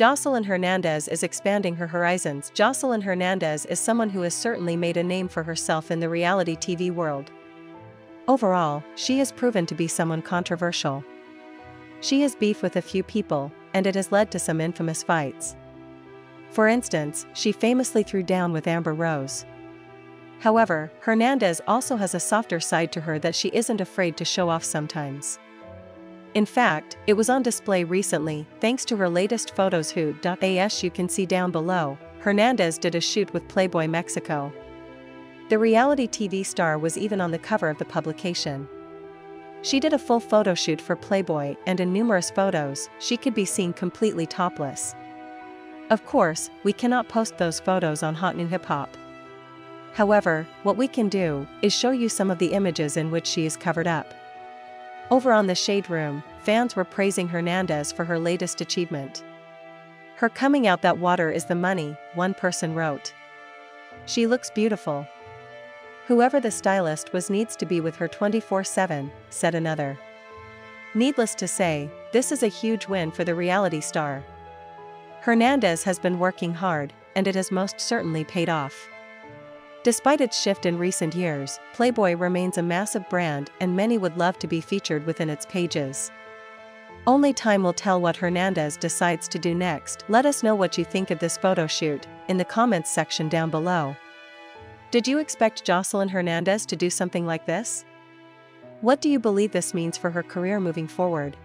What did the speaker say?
Joseline Hernandez is expanding her horizons. Joseline Hernandez is someone who has certainly made a name for herself in the reality TV world. Overall, she has proven to be someone controversial. She has beef with a few people, and it has led to some infamous fights. For instance, she famously threw down with Amber Rose. However, Hernandez also has a softer side to her that she isn't afraid to show off sometimes. In fact, it was on display recently, thanks to her latest photos who.as you can see down below, Hernandez did a shoot with Playboy Mexico. The reality TV star was even on the cover of the publication. She did a full photo shoot for Playboy and in numerous photos, she could be seen completely topless. Of course, we cannot post those photos on Hot New Hip Hop. However, what we can do is show you some of the images in which she is covered up. Over on the Shade Room, fans were praising Hernandez for her latest achievement. Her coming out that water is the money, one person wrote. She looks beautiful. Whoever the stylist was needs to be with her 24 7, said another. Needless to say, this is a huge win for the reality star. Hernandez has been working hard, and it has most certainly paid off. Despite its shift in recent years, Playboy remains a massive brand and many would love to be featured within its pages. Only time will tell what Hernandez decides to do next. Let us know what you think of this photo shoot in the comments section down below. Did you expect Joseline Hernandez to do something like this? What do you believe this means for her career moving forward?